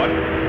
What?